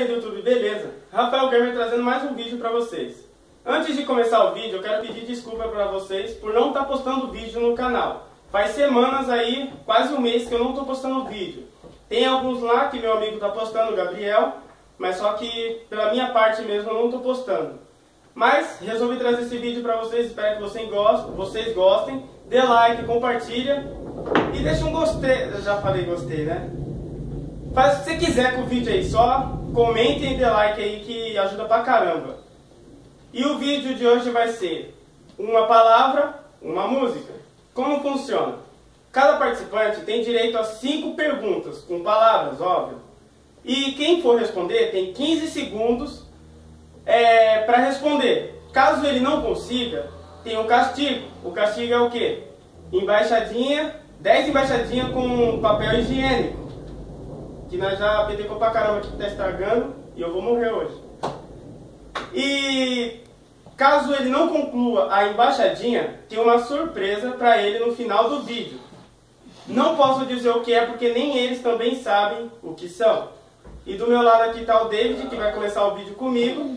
aí YouTube, beleza? Rafael Gamer trazendo mais um vídeo pra vocês. Antes de começar o vídeo, eu quero pedir desculpa pra vocês por não estar postando vídeo no canal. Faz semanas aí, quase um mês que eu não estou postando vídeo. Tem alguns lá que meu amigo está postando, o Gabriel, mas só que pela minha parte mesmo eu não estou postando. Mas resolvi trazer esse vídeo pra vocês, espero que vocês gostem, vocês gostem. Dê like, compartilha e deixa um gostei. Eu já falei gostei, né? Faz o que você quiser com o vídeo aí, só comentem e dê like aí que ajuda pra caramba. E o vídeo de hoje vai ser uma palavra, uma música. Como funciona? Cada participante tem direito a cinco perguntas, com palavras, óbvio. E quem for responder tem 15 segundos é, para responder. Caso ele não consiga, tem um castigo. O castigo é o quê? Embaixadinha, 10 embaixadinhas com papel higiênico que nós já pedimos pra caramba aqui que tá estragando e eu vou morrer hoje. E caso ele não conclua a embaixadinha, tem uma surpresa para ele no final do vídeo. Não posso dizer o que é porque nem eles também sabem o que são. E do meu lado aqui está o David, que vai começar o vídeo comigo.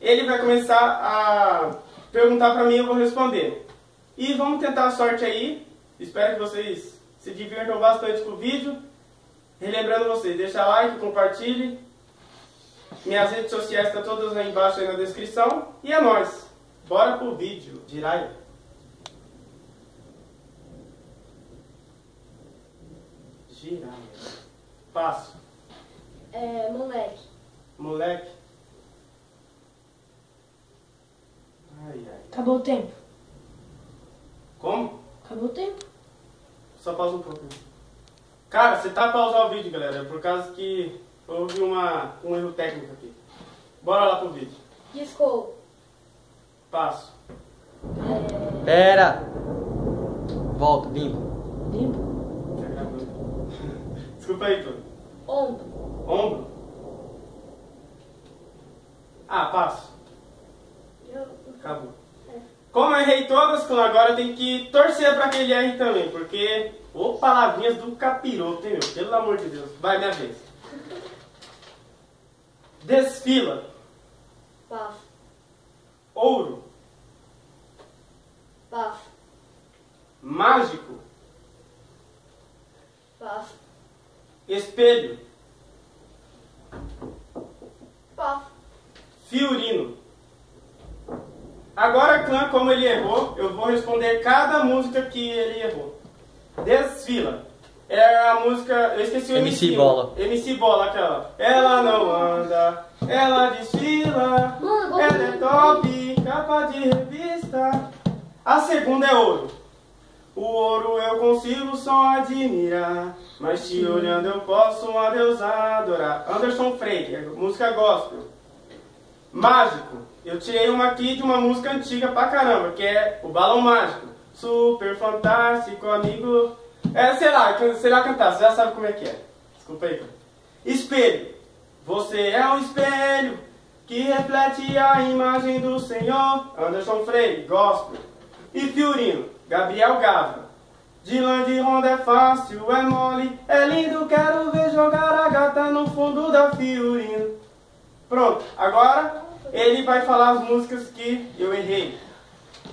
Ele vai começar a perguntar para mim e eu vou responder. E vamos tentar a sorte aí. Espero que vocês se divirtam bastante com o vídeo. Relembrando vocês, deixa like, compartilhe. Minhas redes sociais estão todas aí embaixo aí na descrição. E é nóis. Bora pro vídeo. Jiraya. Jiraya. Passo. É, moleque. Moleque. Ai, ai. Acabou o tempo. Como? Acabou o tempo. Só pausa um pouco. Cara, você tá pausar o vídeo, galera, é por causa que houve uma, um erro técnico aqui. Bora lá pro vídeo. Disco. Passo. É, Pera! Volta, bimbo. Limpo. Tá gravando. Desculpa aí, Tony. ombro. Ombro. Ah, passo. Eu- Acabou. Como eu errei todas, Clã, agora tem que torcer pra que ele erre também, porque. Ô, palavrinhas do capiroto, hein, meu? Pelo amor de Deus. Vai, minha vez. Desfila. Passo. Ouro. Passo. Mágico. Passo. Espelho. Passo. Fiorino. Agora, Clã, como ele errou, eu vou responder cada música que ele errou. Desfila. É a música. Eu esqueci o MC. MC Bola. MC Bola, aquela. Ela não anda, ela desfila. Ela é top, capa de revista. A segunda é ouro. O ouro eu consigo só admirar. Mas te olhando eu posso uma deusa adorar. Anderson Freire, música gospel. Mágico. Eu tirei uma aqui de uma música antiga pra caramba, que é o Balão Mágico. Super fantástico, amigo. É, sei lá, sei lá cantar, você já sabe como é que é. Desculpa aí. cara. Espelho. Você é um espelho que reflete a imagem do Senhor. Anderson Freire, gospel. E Fiorino, Gabriel Gava. Dylan de Ronda é fácil, é mole, é lindo, quero ver jogar a gata no fundo da Fiorino. Pronto, agora ele vai falar as músicas que eu errei.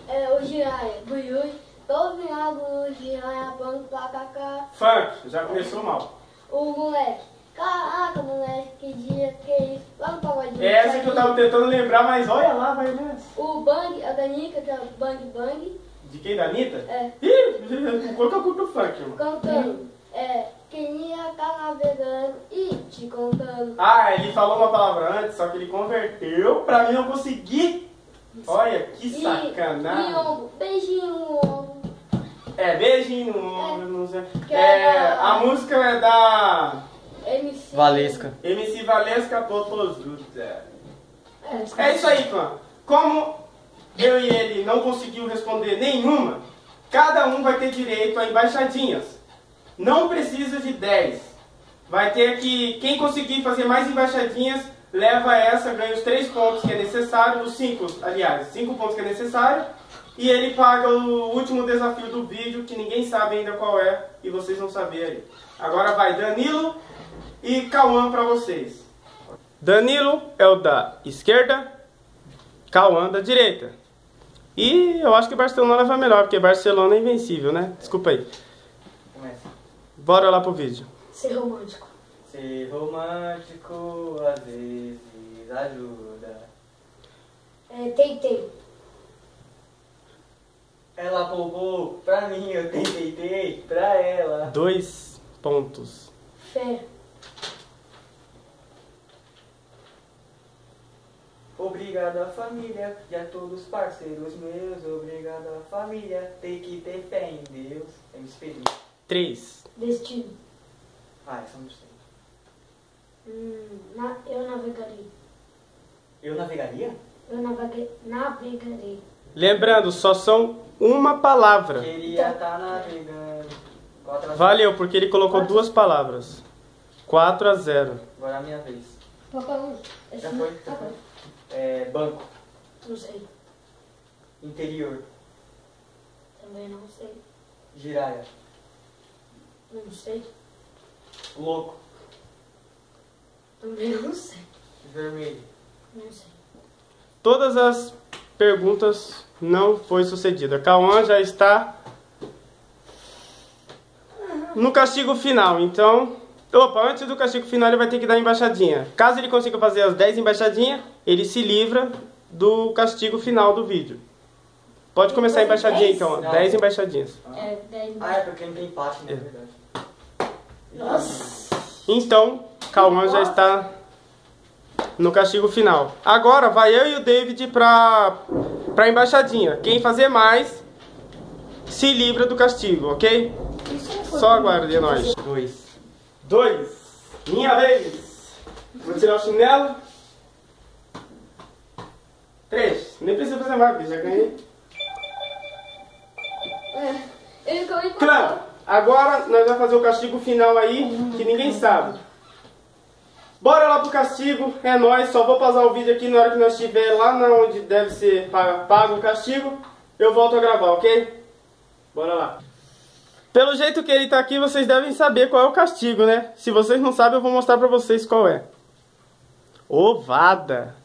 É, o Jiraya. Tô virado no Jiraya, pano pra cá. Funk, já começou mal. O moleque. Caraca, moleque, que dia, que isso. Lá no pagodinho. É essa que eu tava tentando lembrar, mas olha lá, vai nessa. O Bang, a Danica, que é o Bang Bang. De quem, da Anitta? É. Ih, qual que eu curto funk, irmão? Cantando. É, te contando. Ah, ele falou uma palavra antes, só que ele converteu pra mim não conseguir. Olha, que E- sacanagem. E ombro, beijinho no ombro. É, beijinho no ombro, não sei. É, é a a- música é da MC. Valesca. MC Valesca Popozuda. É. É isso aí, clã. Como eu e ele não conseguiu responder nenhuma, cada um vai ter direito a embaixadinhas. Não precisa de 10. Vai ter que, quem conseguir fazer mais embaixadinhas, leva essa, ganha os 3 pontos que é necessário, os 5, aliás, 5 pontos que é necessário, e ele paga o último desafio do vídeo, que ninguém sabe ainda qual é, e vocês vão saber aí. Agora vai Danilo e Cauã pra vocês. Danilo é o da esquerda, Cauã da direita. E eu acho que Barcelona vai melhor, porque Barcelona é invencível, né? Desculpa aí. Bora lá pro vídeo. Ser romântico. Ser romântico às vezes ajuda. É, tentei. Ela poupou pra mim, eu tentei pra ela. Dois pontos. Fé. Obrigado à família e a todos os parceiros meus. Obrigado à família, tem que ter fé em Deus. É me espelho. Três. Destino. Ah, essa eu não sei. Hum, na- eu navegarei. Eu navegaria? Eu navegue, navegarei. Lembrando, só são uma palavra. Queria estar navegando. Quatro a zero. Valeu, porque ele colocou duas palavras. 4 a 0. Agora é a minha vez. Papai, um. Já foi? tá bom. É, banco. Não sei. Interior. Também não sei. Giraia. Não sei. Louco. Também não sei. Vermelho. Não sei. Todas as perguntas não foi sucedida. Cauã já está no castigo final, então... Opa, antes do castigo final ele vai ter que dar embaixadinha. Caso ele consiga fazer as 10 embaixadinhas, ele se livra do castigo final do vídeo. Pode começar a embaixadinha então, Não. 10 embaixadinhas. É, 10 Ah, é porque não tem empate, na É. verdade. Nossa. Então, Cauã já está no castigo final. Agora vai eu e o David pra, pra embaixadinha. Quem fazer mais se livra do castigo, ok? Só aguarde mim. nós. Dois. Dois. Minha vez. Vou tirar o chinelo. Três. Nem precisa fazer mais, já ganhei. É. Ele ficou empatado. Agora nós vamos fazer o castigo final aí, que ninguém sabe. Bora lá pro castigo, é nóis. Só vou pausar o vídeo aqui na hora que nós estiver lá na onde deve ser pa- pago o castigo. Eu volto a gravar, ok? Bora lá. Pelo jeito que ele tá aqui, vocês devem saber qual é o castigo, né? Se vocês não sabem, eu vou mostrar pra vocês qual é. Ovada.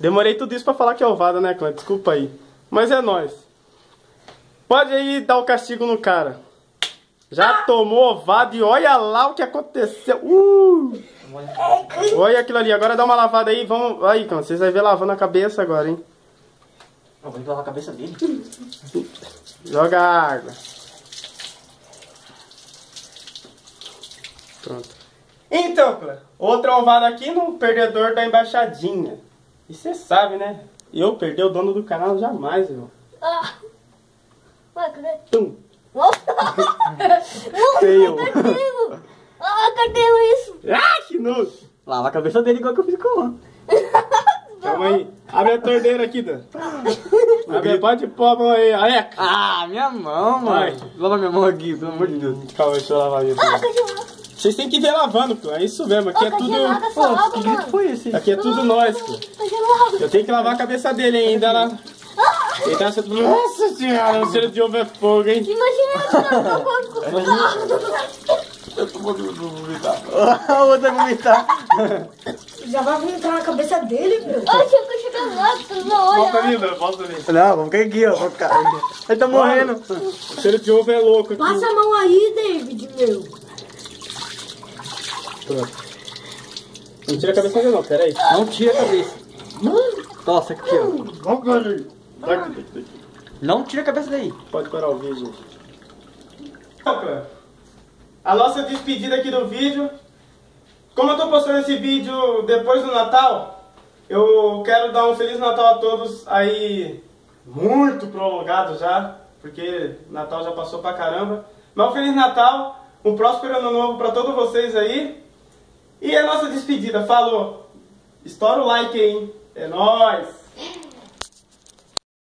Demorei tudo isso pra falar que é ovada, né, clã? Desculpa aí. Mas é nóis. Pode aí dar o castigo no cara. Já tomou ovada e olha lá o que aconteceu. Uh! Olha aquilo ali. Agora dá uma lavada aí. Vamos. Aí, clã. Vocês vão ver lavando a cabeça agora, hein? Eu vou lavar a cabeça dele. Joga água. Pronto. Então, clã. Outra ovada aqui no perdedor da embaixadinha. E você sabe, né? Eu perder o dono do canal jamais, irmão. Ah. Ué, cadê? Tum. Feio. Ah, cadê isso? Ah, que nojo. Lava a cabeça dele igual que eu fiz com o Calma aí. Abre a torneira aqui, Dan. Abre, pode pôr a mão aí. Aleca. Ah, minha mão, Vai. mano. Lava minha mão aqui, pelo amor de Deus. Calma, deixa eu lavar minha Ah, mão. cachorro. Vocês têm que ver lavando, pô. É isso mesmo. Aqui é Ah, tudo. Pô, que grito foi esse? Aqui é tudo nós, pô. Tá gelado. Eu tenho que lavar a cabeça dele ainda lá. Ele tá sendo... Nossa senhora, o cheiro de ovo é fogo, hein? Imagina eu tirando meu corpo. A outra vomitar. Já vai vomitar na cabeça dele, meu. Ai, tinha que chegar lá, tu não olha. Volta ali, Dan. Volta ali. Não, vamos ficar aqui, ó. Vamos ficar. Ele tá morrendo. O cheiro de ovo é louco aqui. Passa a mão aí, David, meu. Pronto. Não tira a cabeça dele não, peraí. Não tira a cabeça. Nossa, aqui, ó. Vamos, Daqui, daqui, daqui. Não tira a cabeça daí. Pode parar o vídeo. A nossa despedida aqui do vídeo. Como eu tô postando esse vídeo depois do Natal, eu quero dar um Feliz Natal a todos aí muito prolongado já, porque Natal já passou pra caramba. Mas um Feliz Natal, um próspero ano novo pra todos vocês aí. E a nossa despedida, falou. Estoura o like aí, hein? É nóis!